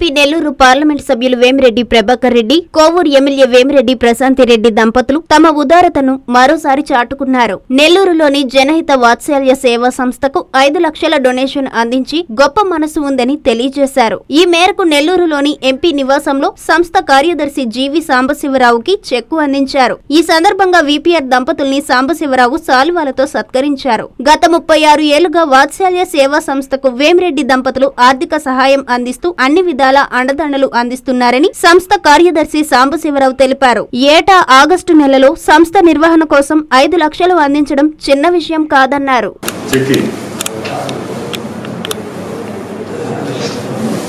TDP Nellore parliament సభ్యులు Vemireddy Prabhakar Reddy Kovur MLA Vemireddy Prashanthi Reddy దంపతులు తమ ఉదారతను మరోసారి చాటుకున్నారు. నెల్లూరులోని జనహిత వాత్సల్య సేవా సంస్థకు ఐదు లక్షల డొనేషన్ అందించి గొప్ప మనసు ఉందని తెలియజేశారు. ఈ మేరకు నెల్లూరులోని ఎంపీ నివాసంలో సంస్థ కార్యదర్శి జీవి సాంబశివరావుకి చెక్కు అందించారు. ఈ సందర్భంగా విపిఆర్ దంపతుల్ని సాంబశివరావు సాల్వాలతో సత్కరించారు. గత ముప్పై ఆరు ఏళ్ళుగా వాత్సల్య సేవా సంస్థకు వేమిరెడ్డి దంపతులు ఆర్థిక సహాయం అందిస్తూ అన్ని విధాలు అండదండలు అందిస్తున్నారని సంస్థ కార్యదర్శి సాంబశివరావు తెలిపారు. ఏటా ఆగస్టు నెలలో సంస్థ నిర్వహణ కోసం ఐదు లక్షలు అందించడం చిన్న విషయం కాదన్నారు. చెక్కి.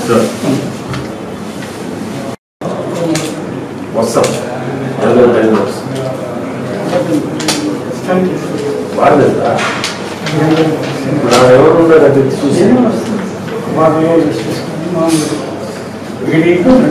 సార్. వస్తాం Good evening.